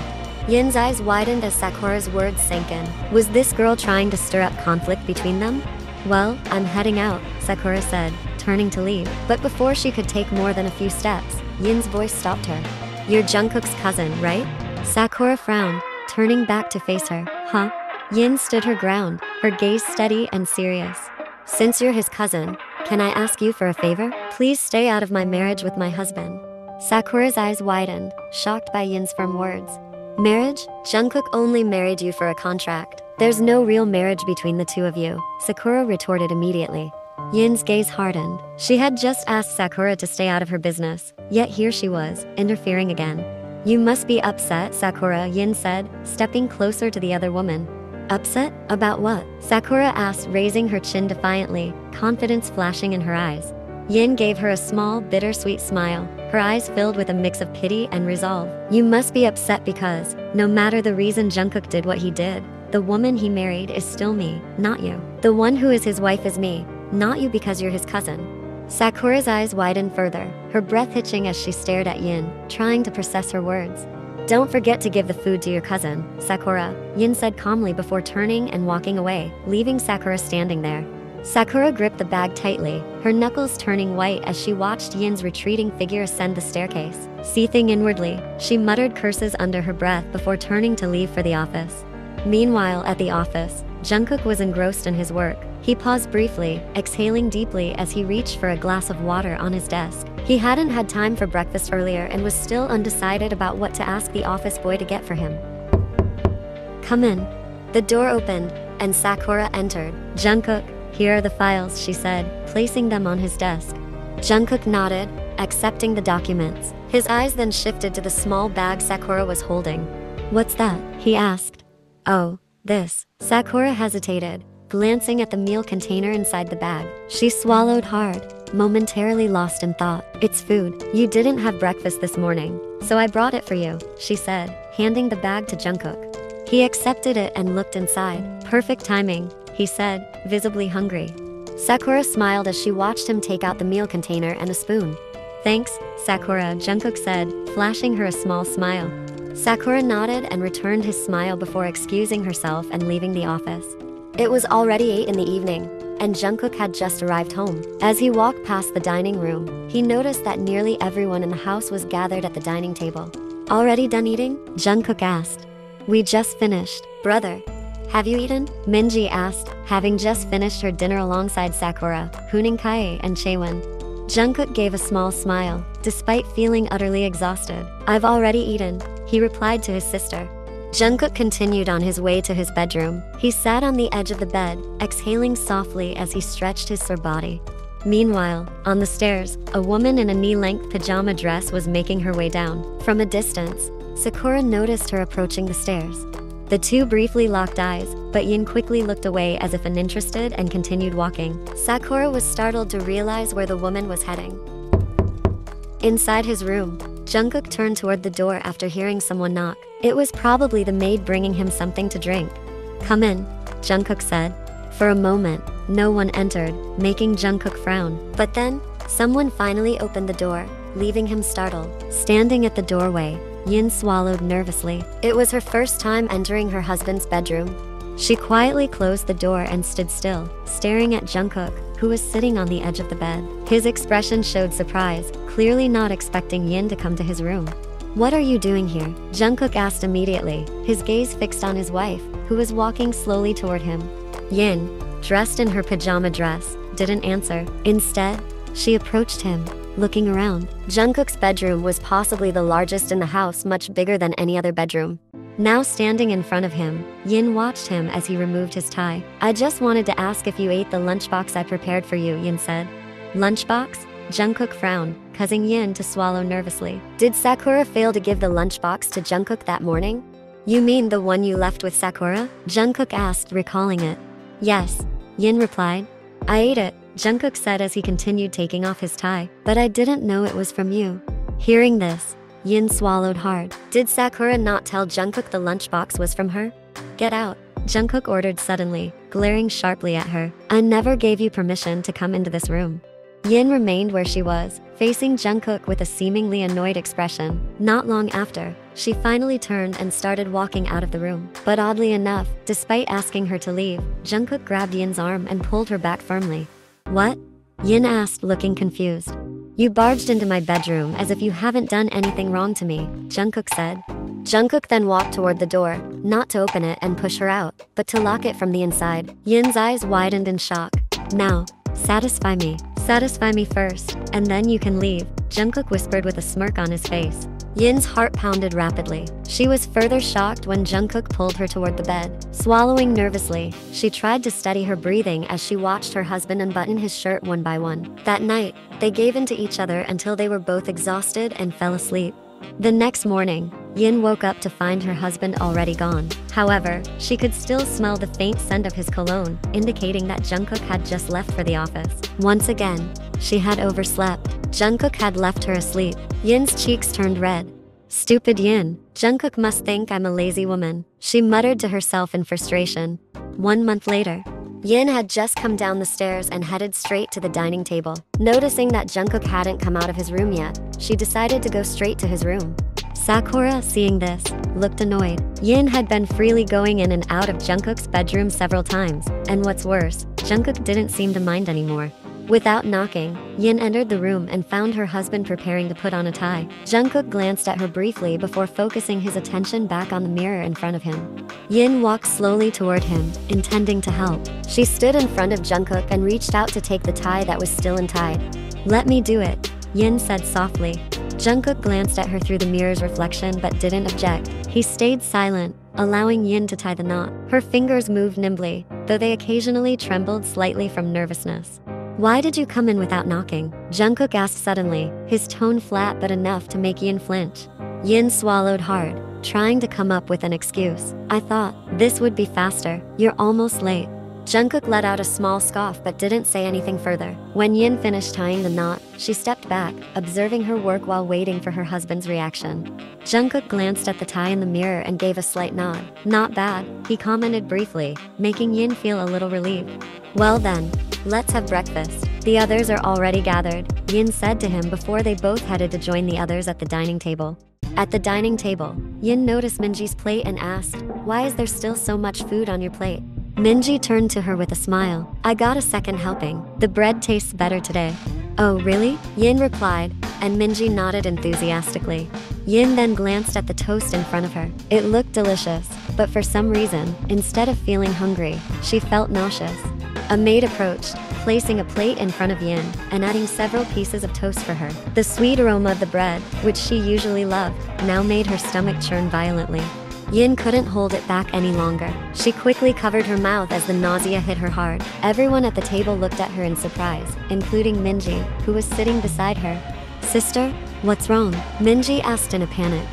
Yin's eyes widened as Sakura's words sank in. Was this girl trying to stir up conflict between them? Well, I'm heading out, Sakura said, turning to leave. But before she could take more than a few steps, Yin's voice stopped her. You're Jungkook's cousin, right? Sakura frowned, turning back to face her. Huh? Yin stood her ground, her gaze steady and serious. Since you're his cousin, can I ask you for a favor? Please stay out of my marriage with my husband. Sakura's eyes widened, shocked by Yin's firm words. Marriage? Jungkook only married you for a contract. There's no real marriage between the two of you, Sakura retorted immediately. Yin's gaze hardened. She had just asked Sakura to stay out of her business, yet here she was, interfering again. You must be upset, Sakura, Yin said, stepping closer to the other woman. Upset? About what? Sakura asked, raising her chin defiantly, confidence flashing in her eyes. Yin gave her a small, bittersweet smile, her eyes filled with a mix of pity and resolve. You must be upset because, no matter the reason Jungkook did what he did, the woman he married is still me, not you. The one who is his wife is me, not you because you're his cousin. Sakura's eyes widened further, her breath hitching as she stared at Yin, trying to process her words. Don't forget to give the food to your cousin, Sakura, Yin said calmly before turning and walking away, leaving Sakura standing there. Sakura gripped the bag tightly, her knuckles turning white as she watched Yin's retreating figure ascend the staircase. Seething inwardly, she muttered curses under her breath before turning to leave for the office. Meanwhile, at the office, Jungkook was engrossed in his work. He paused briefly, exhaling deeply as he reached for a glass of water on his desk. He hadn't had time for breakfast earlier and was still undecided about what to ask the office boy to get for him. Come in. The door opened, and Sakura entered. Jungkook, here are the files, she said, placing them on his desk. Jungkook nodded, accepting the documents. His eyes then shifted to the small bag Sakura was holding. What's that? he asked. Oh, this. Sakura hesitated, glancing at the meal container inside the bag. She swallowed hard, momentarily lost in thought. It's food. You didn't have breakfast this morning, so I brought it for you, she said, handing the bag to Jungkook. He accepted it and looked inside. Perfect timing, he said, visibly hungry. Sakura smiled as she watched him take out the meal container and a spoon. Thanks, Sakura, Jungkook said, flashing her a small smile. Sakura nodded and returned his smile before excusing herself and leaving the office. It was already 8 in the evening, and Jungkook had just arrived home. As he walked past the dining room, he noticed that nearly everyone in the house was gathered at the dining table. Already done eating? Jungkook asked. We just finished. Brother, have you eaten? Minji asked, having just finished her dinner alongside Sakura, Huening Kai, and Chaewon. Jungkook gave a small smile, despite feeling utterly exhausted. I've already eaten, he replied to his sister. Jungkook continued on his way to his bedroom. He sat on the edge of the bed, exhaling softly as he stretched his sore body. Meanwhile, on the stairs, a woman in a knee-length pajama dress was making her way down. From a distance, Sakura noticed her approaching the stairs. The two briefly locked eyes, but Yin quickly looked away as if uninterested and continued walking. Sakura was startled to realize where the woman was heading. Inside his room, Jungkook turned toward the door after hearing someone knock. It was probably the maid bringing him something to drink. Come in, Jungkook said. For a moment, no one entered, making Jungkook frown. But then, someone finally opened the door, leaving him startled. Standing at the doorway, Yin swallowed nervously. It was her first time entering her husband's bedroom. She quietly closed the door and stood still, staring at Jungkook, who was sitting on the edge of the bed. His expression showed surprise, clearly not expecting Yin to come to his room. What are you doing here? Jungkook asked immediately, his gaze fixed on his wife, who was walking slowly toward him. Yin, dressed in her pajama dress, didn't answer. Instead, she approached him, looking around. Jungkook's bedroom was possibly the largest in the house, much bigger than any other bedroom. Now standing in front of him, Yin watched him as he removed his tie. I just wanted to ask if you ate the lunchbox I prepared for you, Yin said. Lunchbox? Jungkook frowned, causing Yin to swallow nervously. Did Sakura fail to give the lunchbox to Jungkook that morning? You mean the one you left with Sakura? Jungkook asked, recalling it. Yes, Yin replied. I ate it, Jungkook said as he continued taking off his tie, but I didn't know it was from you. Hearing this, Yin swallowed hard. Did Sakura not tell Jungkook the lunchbox was from her? Get out. Jungkook ordered suddenly, glaring sharply at her. I never gave you permission to come into this room. Yin remained where she was, facing Jungkook with a seemingly annoyed expression. Not long after, she finally turned and started walking out of the room. But oddly enough, despite asking her to leave, Jungkook grabbed Yin's arm and pulled her back firmly. What? Yin asked, looking confused. You barged into my bedroom as if you haven't done anything wrong to me, Jungkook said. Jungkook then walked toward the door, not to open it and push her out, but to lock it from the inside. Yin's eyes widened in shock. Now, satisfy me. Satisfy me first, and then you can leave, Jungkook whispered with a smirk on his face. Yin's heart pounded rapidly. She was further shocked when Jungkook pulled her toward the bed. Swallowing nervously, she tried to steady her breathing as she watched her husband unbutton his shirt one by one. That night, they gave in to each other until they were both exhausted and fell asleep. The next morning, Yin woke up to find her husband already gone. However, she could still smell the faint scent of his cologne, indicating that Jungkook had just left for the office. Once again, she had overslept. Jungkook had left her asleep. Yin's cheeks turned red. Stupid Yin. Jungkook must think I'm a lazy woman. She muttered to herself in frustration. One month later, Yin had just come down the stairs and headed straight to the dining table. Noticing that Jungkook hadn't come out of his room yet, she decided to go straight to his room. Sakura, seeing this, looked annoyed. Yin had been freely going in and out of Jungkook's bedroom several times, and what's worse, Jungkook didn't seem to mind anymore. Without knocking, Yin entered the room and found her husband preparing to put on a tie. Jungkook glanced at her briefly before focusing his attention back on the mirror in front of him. Yin walked slowly toward him, intending to help. She stood in front of Jungkook and reached out to take the tie that was still untied. Let me do it, Yin said softly. Jungkook glanced at her through the mirror's reflection but didn't object. He stayed silent, allowing Yin to tie the knot. Her fingers moved nimbly, though they occasionally trembled slightly from nervousness. Why did you come in without knocking? Jungkook asked suddenly, his tone flat but enough to make Yin flinch. Yin swallowed hard, trying to come up with an excuse. I thought, this would be faster. You're almost late. Jungkook let out a small scoff but didn't say anything further. When Yin finished tying the knot, she stepped back, observing her work while waiting for her husband's reaction. Jungkook glanced at the tie in the mirror and gave a slight nod. Not bad, he commented briefly, making Yin feel a little relieved. Well then, let's have breakfast. The others are already gathered, Yin said to him before they both headed to join the others at the dining table. At the dining table, Yin noticed Minji's plate and asked, Why is there still so much food on your plate? Minji turned to her with a smile. I got a second helping. The bread tastes better today. Oh, really? Yin replied, and Minji nodded enthusiastically. Yin then glanced at the toast in front of her. It looked delicious, but for some reason, instead of feeling hungry, she felt nauseous. A maid approached, placing a plate in front of Yin and adding several pieces of toast for her. The sweet aroma of the bread, which she usually loved, now made her stomach churn violently. Yin couldn't hold it back any longer. She quickly covered her mouth as the nausea hit her hard. Everyone at the table looked at her in surprise, including Minji, who was sitting beside her. Sister, what's wrong? Minji asked in a panic.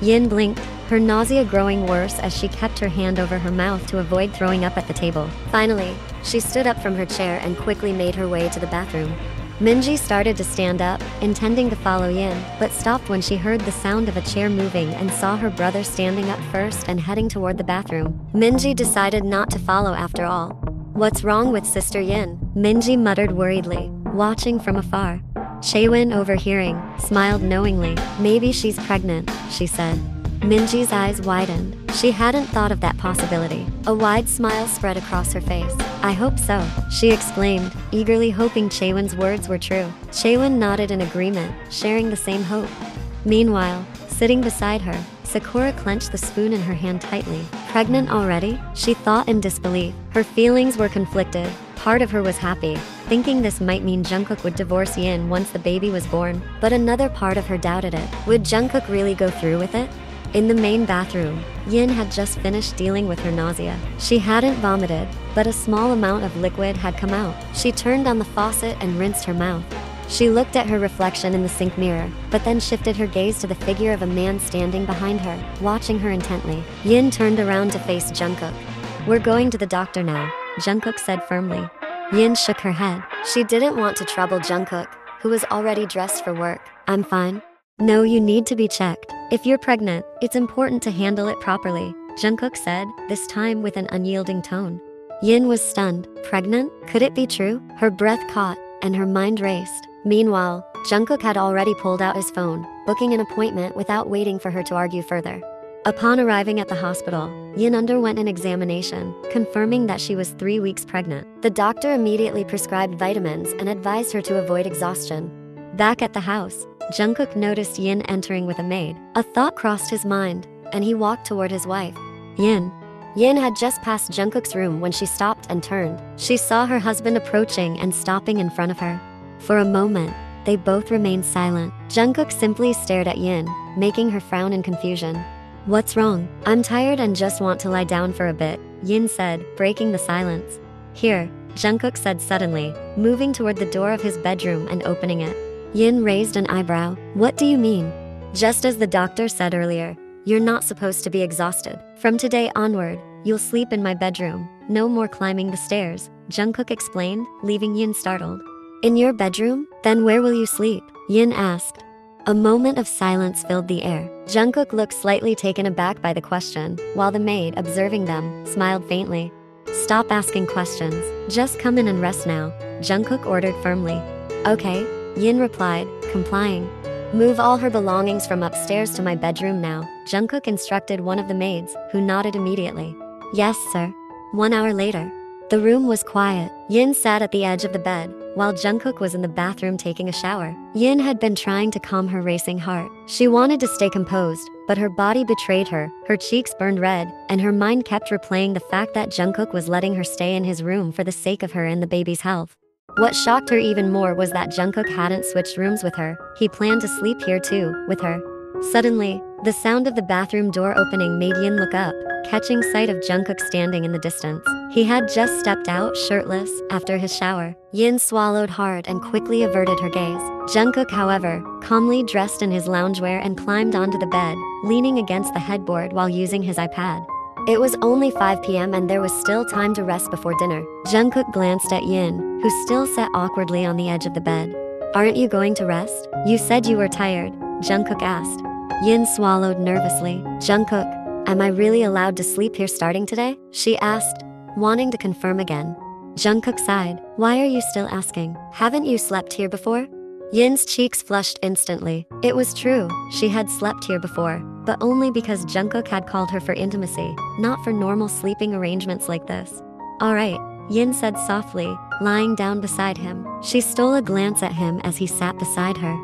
Yin blinked, her nausea growing worse as she kept her hand over her mouth to avoid throwing up at the table. Finally, she stood up from her chair and quickly made her way to the bathroom. Minji started to stand up, intending to follow Yin, but stopped when she heard the sound of a chair moving and saw her brother standing up first and heading toward the bathroom. Minji decided not to follow after all. What's wrong with Sister Yin? Minji muttered worriedly, watching from afar. Chaewon, overhearing, smiled knowingly. Maybe she's pregnant, she said. Minji's eyes widened. She hadn't thought of that possibility. A wide smile spread across her face. I hope so, she exclaimed, eagerly hoping Chaewon's words were true. Chaewon nodded in agreement, sharing the same hope. Meanwhile, sitting beside her, Sakura clenched the spoon in her hand tightly. Pregnant already? She thought in disbelief. Her feelings were conflicted. Part of her was happy, thinking this might mean Jungkook would divorce Yin once the baby was born. But another part of her doubted it. Would Jungkook really go through with it? In the main bathroom, Yin had just finished dealing with her nausea. She hadn't vomited, but a small amount of liquid had come out. She turned on the faucet and rinsed her mouth. She looked at her reflection in the sink mirror, but then shifted her gaze to the figure of a man standing behind her, watching her intently. Yin turned around to face Jungkook. We're going to the doctor now, Jungkook said firmly. Yin shook her head. She didn't want to trouble Jungkook, who was already dressed for work. I'm fine, No, you need to be checked. If you're pregnant, it's important to handle it properly, Jungkook said, this time with an unyielding tone. Yin was stunned. Pregnant? Could it be true? Her breath caught, and her mind raced. Meanwhile, Jungkook had already pulled out his phone, booking an appointment without waiting for her to argue further. Upon arriving at the hospital, Yin underwent an examination, confirming that she was three weeks pregnant. The doctor immediately prescribed vitamins and advised her to avoid exhaustion. Back at the house, Jungkook noticed Yin entering with a maid. A thought crossed his mind, and he walked toward his wife. Yin, Yin had just passed Jungkook's room when she stopped and turned. She saw her husband approaching and stopping in front of her. For a moment, they both remained silent. Jungkook simply stared at Yin, making her frown in confusion. What's wrong? I'm tired and just want to lie down for a bit, Yin said, breaking the silence. Here, Jungkook said suddenly, moving toward the door of his bedroom and opening it. Yin raised an eyebrow. What do you mean? Just as the doctor said earlier, you're not supposed to be exhausted. From today onward, you'll sleep in my bedroom. No more climbing the stairs, Jungkook explained, leaving Yin startled. In your bedroom? Then where will you sleep? Yin asked. A moment of silence filled the air. Jungkook looked slightly taken aback by the question, while the maid, observing them, smiled faintly. Stop asking questions. Just come in and rest now, Jungkook ordered firmly. Okay, Yin replied, complying. Move all her belongings from upstairs to my bedroom now, Jungkook instructed one of the maids, who nodded immediately. Yes, sir. One hour later, the room was quiet. Yin sat at the edge of the bed, while Jungkook was in the bathroom taking a shower. Yin had been trying to calm her racing heart. She wanted to stay composed, but her body betrayed her, her cheeks burned red, and her mind kept replaying the fact that Jungkook was letting her stay in his room for the sake of her and the baby's health. What shocked her even more was that Jungkook hadn't switched rooms with her. He planned to sleep here too, with her. Suddenly, the sound of the bathroom door opening made Yin look up, catching sight of Jungkook standing in the distance. He had just stepped out shirtless after his shower. Yin swallowed hard and quickly averted her gaze. Jungkook, however, calmly dressed in his loungewear and climbed onto the bed, leaning against the headboard while using his iPad. It was only 5 p.m. and there was still time to rest before dinner. Jungkook glanced at Yin, who still sat awkwardly on the edge of the bed. Aren't you going to rest? You said you were tired, Jungkook asked. Yin swallowed nervously. Jungkook, am I really allowed to sleep here starting today? She asked, wanting to confirm again. Jungkook sighed. Why are you still asking? Haven't you slept here before? Yin's cheeks flushed instantly. It was true, she had slept here before, but only because Jungkook had called her for intimacy, not for normal sleeping arrangements like this. Alright, Yin said softly, lying down beside him. She stole a glance at him as he sat beside her.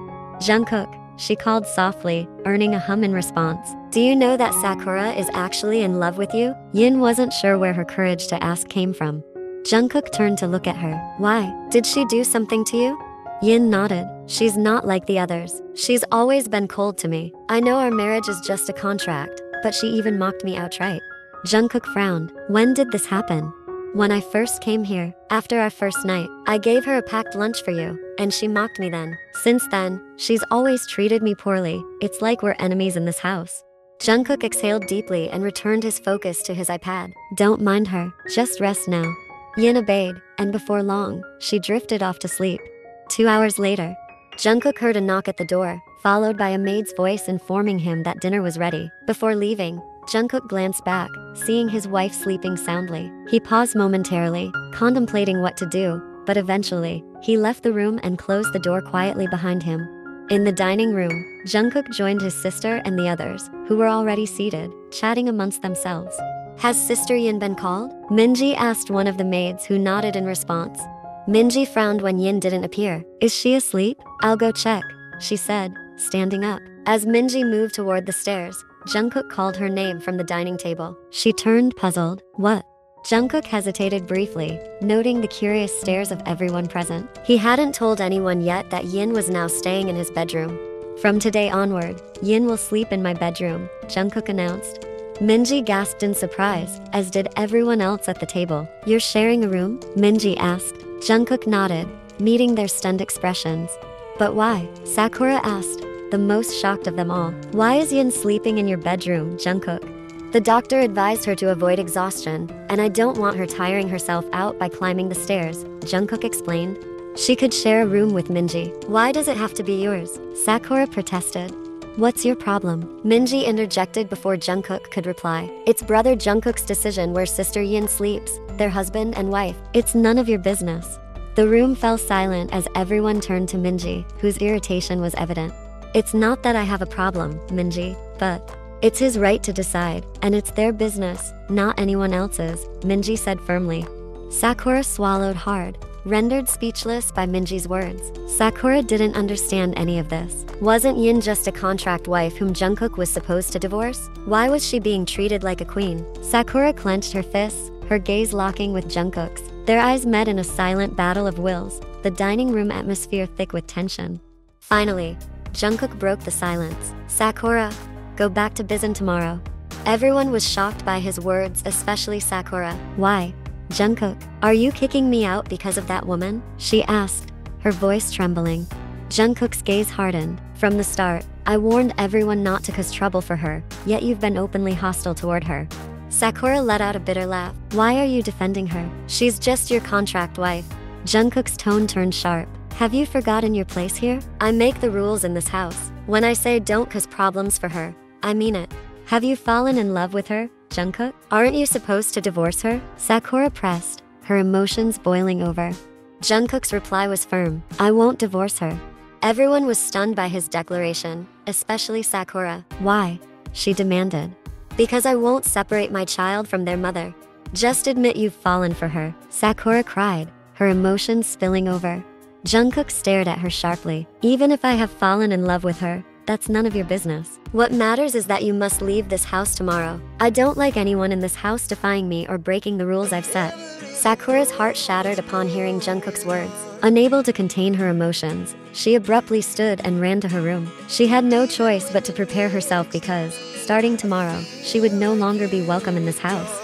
Jungkook, she called softly, earning a hum in response. Do you know that Sakura is actually in love with you? Yin wasn't sure where her courage to ask came from. Jungkook turned to look at her. Why? Did she do something to you? Yin nodded. She's not like the others. She's always been cold to me. I know our marriage is just a contract, but she even mocked me outright. Jungkook frowned. When did this happen? When I first came here, after our first night, I gave her a packed lunch for you, and she mocked me then. Since then, she's always treated me poorly. It's like we're enemies in this house. Jungkook exhaled deeply and returned his focus to his iPad. Don't mind her, just rest now. Yin obeyed, and before long, she drifted off to sleep. Two hours later, Jungkook heard a knock at the door, followed by a maid's voice informing him that dinner was ready. Before leaving, Jungkook glanced back, seeing his wife sleeping soundly. He paused momentarily, contemplating what to do, but eventually, he left the room and closed the door quietly behind him. In the dining room, Jungkook joined his sister and the others, who were already seated, chatting amongst themselves. Has Sister Yin been called? Minji asked one of the maids who nodded in response. Minji frowned when Yin didn't appear. Is she asleep? I'll go check, she said, standing up. As Minji moved toward the stairs, Jungkook called her name from the dining table. She turned puzzled. What? Jungkook hesitated briefly, noting the curious stares of everyone present. He hadn't told anyone yet that Yin was now staying in his bedroom. From today onward, Yin will sleep in my bedroom, Jungkook announced. Minji gasped in surprise, as did everyone else at the table. You're sharing a room? Minji asked. Jungkook nodded, meeting their stunned expressions. But why? Sakura asked, the most shocked of them all. Why is Yin sleeping in your bedroom, Jungkook? The doctor advised her to avoid exhaustion, and I don't want her tiring herself out by climbing the stairs, Jungkook explained. She could share a room with Minji. Why does it have to be yours? Sakura protested. What's your problem? Minji interjected before Jungkook could reply. It's brother Jungkook's decision where sister Yin sleeps, their husband and wife. It's none of your business. The room fell silent as everyone turned to Minji, whose irritation was evident. It's not that I have a problem, Minji, but it's his right to decide, and it's their business, not anyone else's, Minji said firmly. Sakura swallowed hard, rendered speechless by Minji's words. Sakura didn't understand any of this. Wasn't Yin just a contract wife whom Jungkook was supposed to divorce? Why was she being treated like a queen? Sakura clenched her fists, her gaze locking with Jungkook's. Their eyes met in a silent battle of wills, the dining room atmosphere thick with tension. Finally, Jungkook broke the silence. Sakura, go back to Bizen tomorrow. Everyone was shocked by his words, especially Sakura. Why? Jungkook, are you kicking me out because of that woman? She asked, her voice trembling. Jungkook's gaze hardened. From the start, I warned everyone not to cause trouble for her, yet you've been openly hostile toward her. Sakura let out a bitter laugh. Why are you defending her? She's just your contract wife. Jungkook's tone turned sharp. Have you forgotten your place here? I make the rules in this house. When I say don't cause problems for her, I mean it. Have you fallen in love with her? Jungkook? Aren't you supposed to divorce her? Sakura pressed, her emotions boiling over. Jungkook's reply was firm. I won't divorce her. Everyone was stunned by his declaration, especially Sakura. Why? She demanded. Because I won't separate my child from their mother. Just admit you've fallen for her. Sakura cried, her emotions spilling over. Jungkook stared at her sharply. Even if I have fallen in love with her, that's none of your business. What matters is that you must leave this house tomorrow. I don't like anyone in this house defying me or breaking the rules I've set. Sakura's heart shattered upon hearing Jungkook's words. Unable to contain her emotions, she abruptly stood and ran to her room. She had no choice but to prepare herself because, starting tomorrow, she would no longer be welcome in this house.